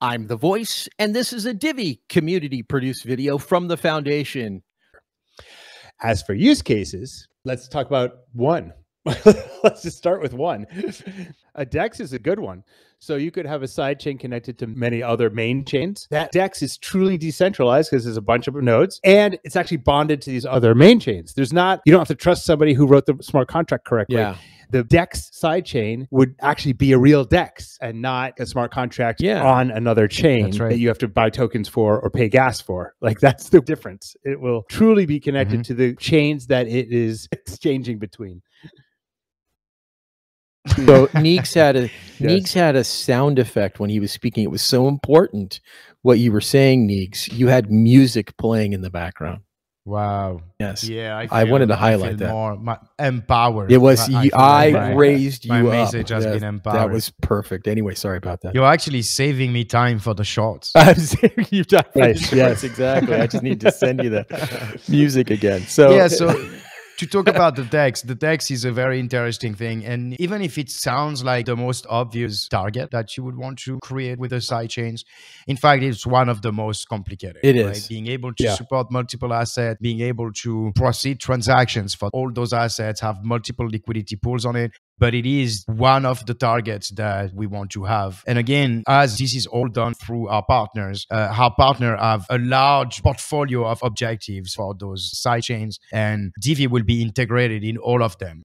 I'm the voice, and this is a Divi community produced video from the foundation. As for use cases, let's talk about one. let's just start with one. A DEX is a good one. So you could have a sidechain connected to many other main chains. That DEX is truly decentralized because there's a bunch of nodes and it's actually bonded to these other main chains. There's not, you don't have to trust somebody who wrote the smart contract correctly. Yeah. The DEX sidechain would actually be a real DEX and not a smart contract Yeah. on another chain right. that you have to buy tokens for or pay gas for. Like that's the difference. It will truly be connected mm-hmm. to the chains that it is exchanging between. So Neeks had a Yes. Neeks had a sound effect when he was speaking. It was so important what you were saying, Neeks. You had music playing in the background. Wow. Yes. Yeah, I wanted to highlight that. More my, empowered. It was I, you, I like my- raised my you up. message has Yes, been empowered. That was perfect. Anyway, sorry about that. You're actually saving me time for the shorts. I'm saying you've done Nice, yes, exactly. I just need to send you the music again. So yeah, so to talk about the DEX, the DEX is a very interesting thing. And even if it sounds like the most obvious target that you would want to create with the sidechains, in fact, it's one of the most complicated. It right? is. Being able to Yeah. support multiple assets, being able to proceed transactions for all those assets, have multiple liquidity pools on it. But it is one of the targets that we want to have. And again, as this is all done through our partners, uh, our partner have a large portfolio of objectives for those sidechains, and Divi will be integrated in all of them.